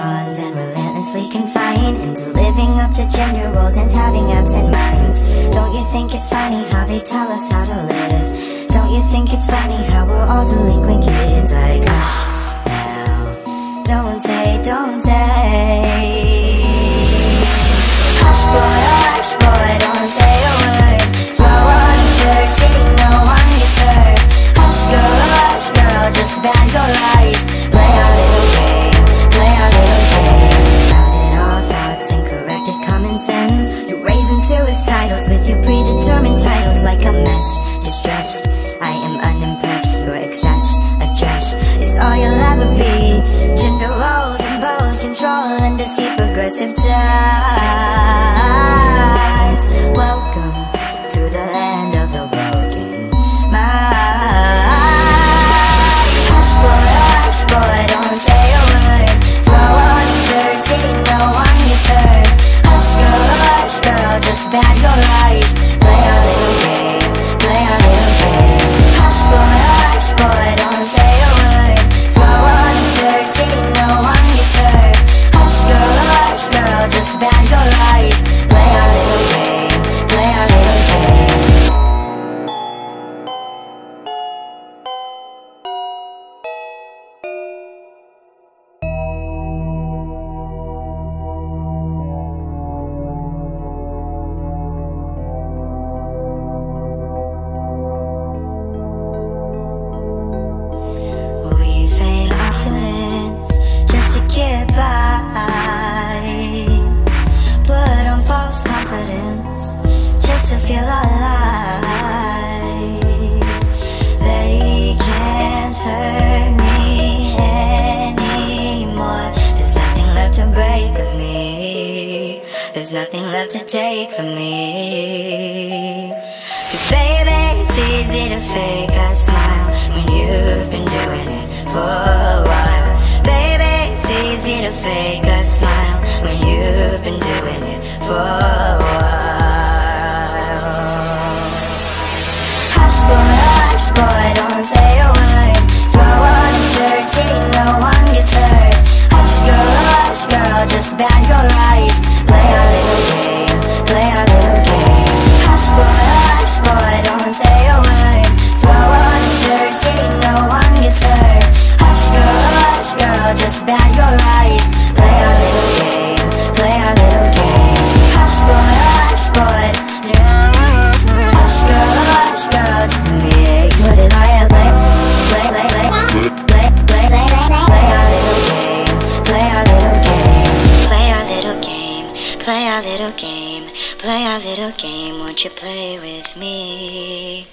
bonds and relentlessly confined into living up to gender roles and having absent minds. Don't you think it's funny how they tell us how to live? black your eyes. nothing left to take from me. blank your eyes. Play I live little game, play our little game, won't you play with me?